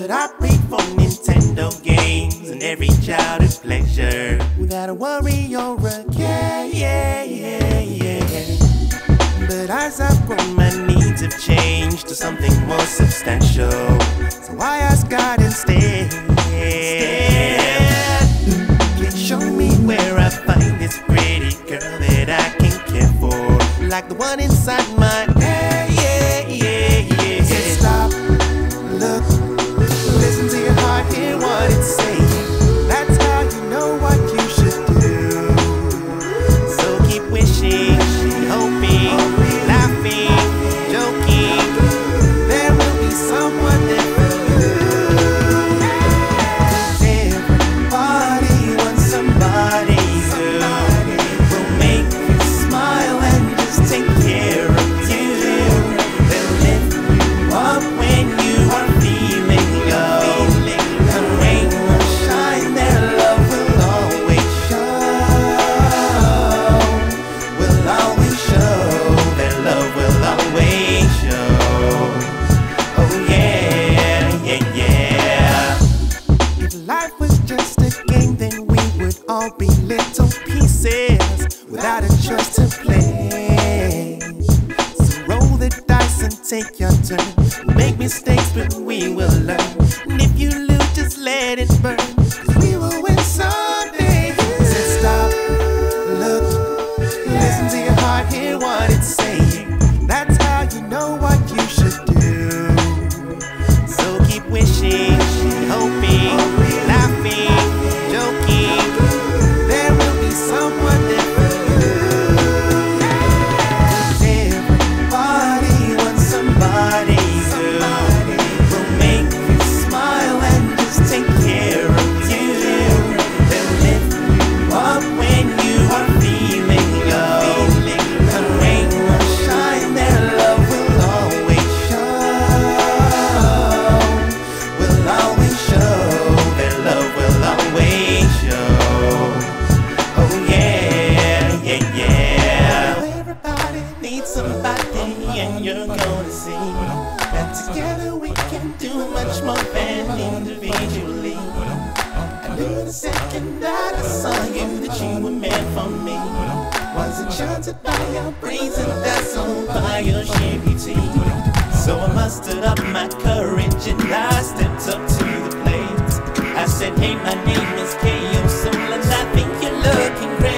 But I pray for Nintendo games and every childhood pleasure without a worry or a care, yeah, yeah, yeah. But as I grow, my needs have changed to something more substantial. So I ask God instead. Life was just a game, then we would all be little pieces without a choice to play. So roll the dice and take your turn. Make mistakes, but we will learn. And if you lose, just let it burn. And you're gonna see that together we can do much more than individually. I knew the second that I saw you that you were meant for me. Was enchanted by your brains and by your beauty. So I mustered up my courage and I stepped up to the plate. I said, Hey, my name is Kayo And I think you're looking great.